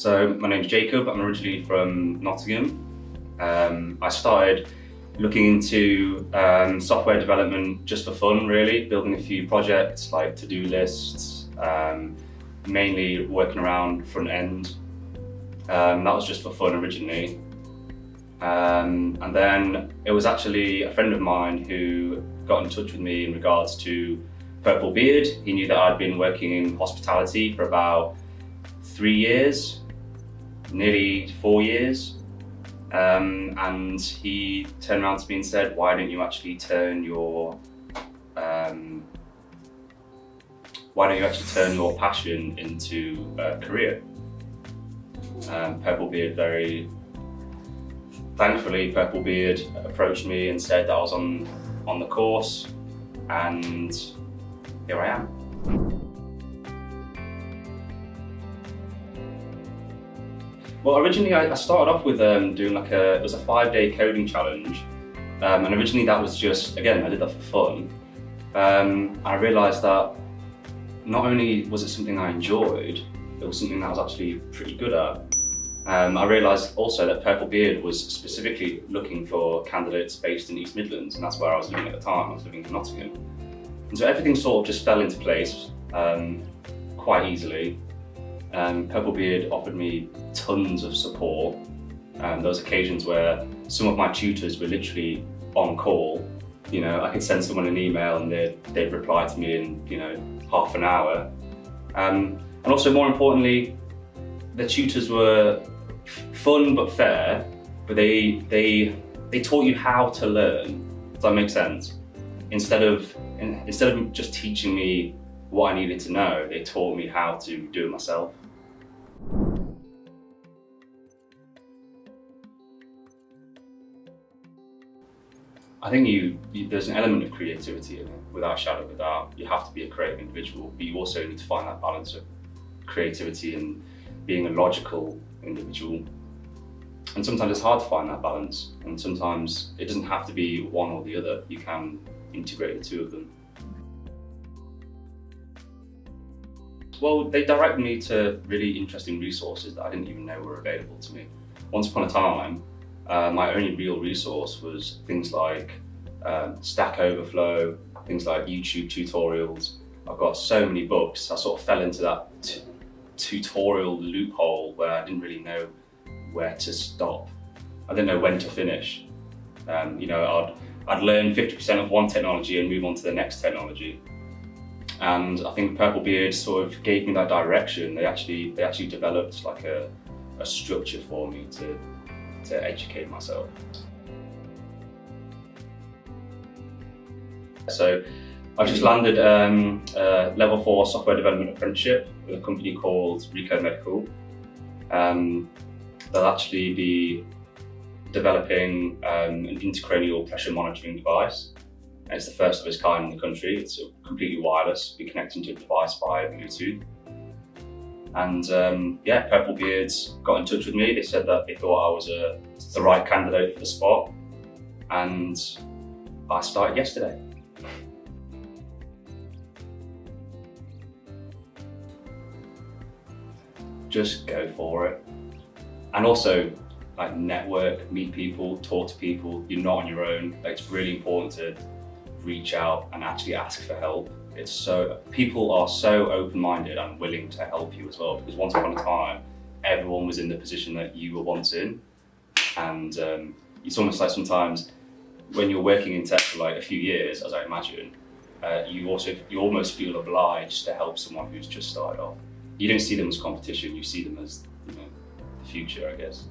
So my name's Jacob, I'm originally from Nottingham. Um, I started looking into um, software development just for fun really, building a few projects like to-do lists, um, mainly working around front end. Um, that was just for fun originally. Um, and then it was actually a friend of mine who got in touch with me in regards to Purple Beard. He knew that I'd been working in hospitality for about three years, nearly four years. Um, and he turned around to me and said, why don't you actually turn your, um, why don't you actually turn your passion into a career? Um, Purple Beard very thankfully Purple Beard approached me and said that I was on, on the course and here I am. Well, originally I, started off with um, doing like a, it was a five day coding challenge. Um, and originally that was just, again, I did that for fun. Um, I realized that not only was it something I enjoyed, it was something that I was actually pretty good at. Um, I realised also that Purple Beard was specifically looking for candidates based in East Midlands, and that's where I was living at the time. I was living in Nottingham. And so everything sort of just fell into place um, quite easily. Um, Purple Beard offered me tons of support. Um, there was occasions where some of my tutors were literally on call. You know, I could send someone an email and they'd, they'd reply to me in, you know, half an hour. Um, and also more importantly, the tutors were fun but fair, but they they they taught you how to learn. Does that make sense? Instead of instead of just teaching me what I needed to know, they taught me how to do it myself. I think you, you, there's an element of creativity in it, without shadow of a doubt. You have to be a creative individual, but you also need to find that balance of creativity and being a logical individual. And sometimes it's hard to find that balance, and sometimes it doesn't have to be one or the other. You can integrate the two of them. Well, they directed me to really interesting resources that I didn't even know were available to me. Once upon a time, uh, my only real resource was things like um, Stack Overflow, things like YouTube tutorials. I've got so many books, I sort of fell into that tutorial loophole where I didn't really know where to stop. I didn't know when to finish. Um, you know, I'd, I'd learn 50% of one technology and move on to the next technology. And I think Purple Beard sort of gave me that direction. They actually, they actually developed like a, a structure for me to, to educate myself. So I've just landed um, a level four software development apprenticeship with a company called Recode Medical. Um, they'll actually be developing um, an intracranial pressure monitoring device. And it's the first of its kind in the country. It's completely wireless, be connecting to a device via Bluetooth. And um, yeah, Purple Beards got in touch with me. They said that they thought I was a, the right candidate for the spot. And I started yesterday. just go for it. And also, like network, meet people, talk to people. You're not on your own. Like, it's really important to reach out and actually ask for help. It's so people are so open-minded and willing to help you as well. Because once upon a time, everyone was in the position that you were once in, and um, it's almost like sometimes when you're working in tech for like a few years, as I imagine, uh, you also you almost feel obliged to help someone who's just started off you don't see them as competition, you see them as you know, the future, I guess.